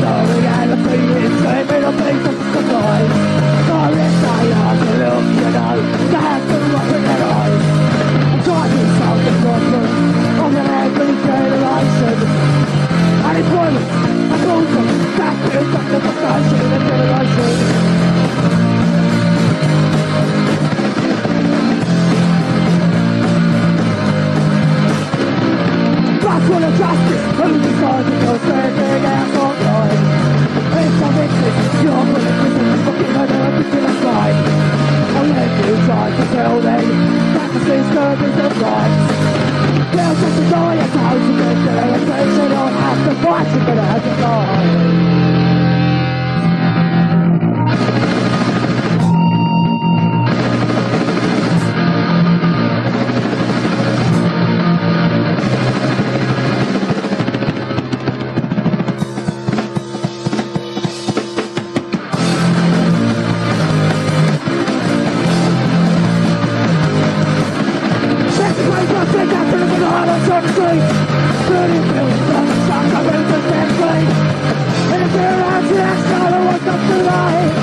Sorry, I'm a feeling same in a piece of the sky. Sorry, I am the look, you know, that's the weapon at all. I'm talking about the problem of an angry generation. Unemployment, abuse, that is the devastation of the generation. for the justice, who's the son of the pieces of rock They'll take the joy of thousands of their attention on Tonight